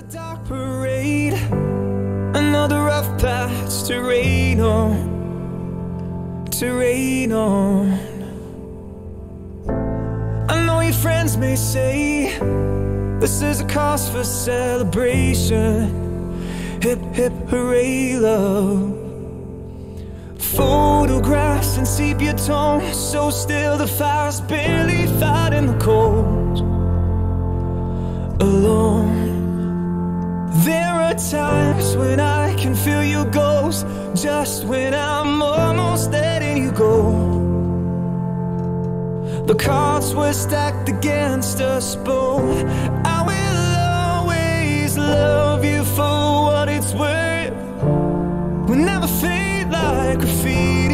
a dark parade, another rough patch to rain on, to rain on. I know your friends may say this is a cause for celebration. Hip hip hooray, love. Photographs and sepia tones, so still the fire's barely fighting times when I can feel your ghost, just when I'm almost letting you go. The cards were stacked against us both. I will always love you for what it's worth. We'll never fade like graffiti